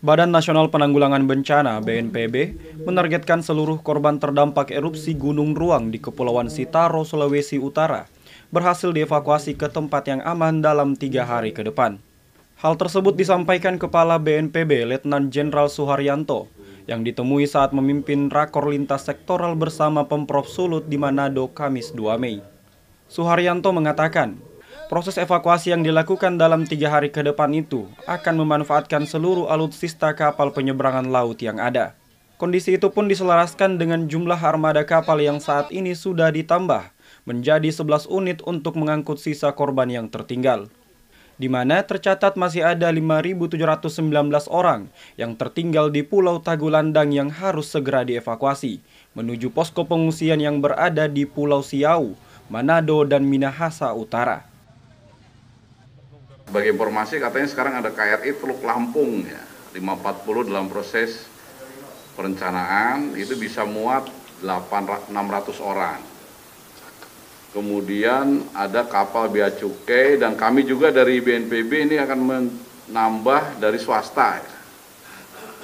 Badan Nasional Penanggulangan Bencana (BNPB) menargetkan seluruh korban terdampak erupsi Gunung Ruang di Kepulauan Sitaro, Sulawesi Utara berhasil dievakuasi ke tempat yang aman dalam tiga hari ke depan. Hal tersebut disampaikan Kepala BNPB Letnan Jenderal Suharyanto yang ditemui saat memimpin rakor lintas sektoral bersama Pemprov Sulut di Manado Kamis 2 Mei. Suharyanto mengatakan, Proses evakuasi yang dilakukan dalam tiga hari ke depan itu akan memanfaatkan seluruh alutsista kapal penyeberangan laut yang ada. Kondisi itu pun diselaraskan dengan jumlah armada kapal yang saat ini sudah ditambah menjadi 11 unit untuk mengangkut sisa korban yang tertinggal. Di mana tercatat masih ada 5.719 orang yang tertinggal di Pulau Tagulandang yang harus segera dievakuasi menuju posko pengungsian yang berada di Pulau Siau, Manado, dan Minahasa Utara. Sebagai informasi katanya sekarang ada KRI Teluk Lampung ya, 540 dalam proses perencanaan itu bisa muat 8, 600 orang. Kemudian ada kapal bea cukai dan kami juga dari BNPB ini akan menambah dari swasta ya,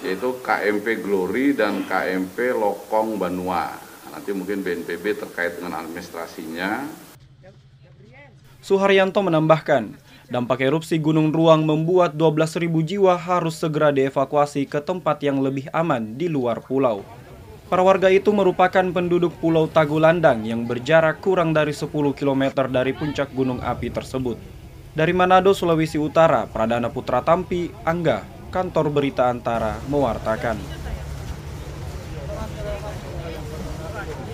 yaitu KMP Glory dan KMP Lokong Banua. Nanti mungkin BNPB terkait dengan administrasinya. Suharyanto menambahkan, Dampak erupsi Gunung Ruang membuat 12.000 jiwa harus segera dievakuasi ke tempat yang lebih aman di luar pulau. Para warga itu merupakan penduduk Pulau Tagulandang yang berjarak kurang dari 10 km dari puncak gunung api tersebut. Dari Manado, Sulawesi Utara, Pradana Putra Tampi, Angga, kantor berita Antara, mewartakan.